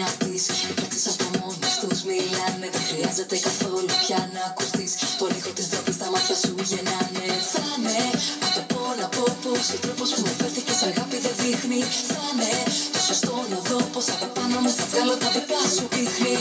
Να πεις. Οι πράξεις από μόνες τους μιλάνε Δεν χρειάζεται καθόλου πια να ακουστείς. Τον ήχο της ντροπής στα μάτια σου γεννάνε. Θα είναι απ' το πόνο από πως Ο τρόπος που με φέρθηκες αγάπη δεν δείχνει. Θα είναι το σωστό να δω πως από πάνω μου θα βγάλω τα δικά σου ίχνη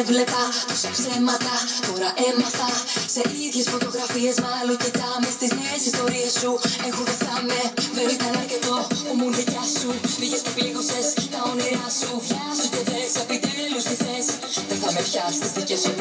έβλεπα τόσα ψέματα Τώρα έμαθα. Σε ίδιες φωτογραφίες Μάλλον κοιτάμε στις νέες ιστορίες σου. Εγώ δεν δεν ήταν αρκετό που μου δικιά σου. Πήγες και πλήγωσες τα όνειρά σου. Βιάσου και δες επιτέλους τη θες. Δεν θα με πιάσεις τις δικές σου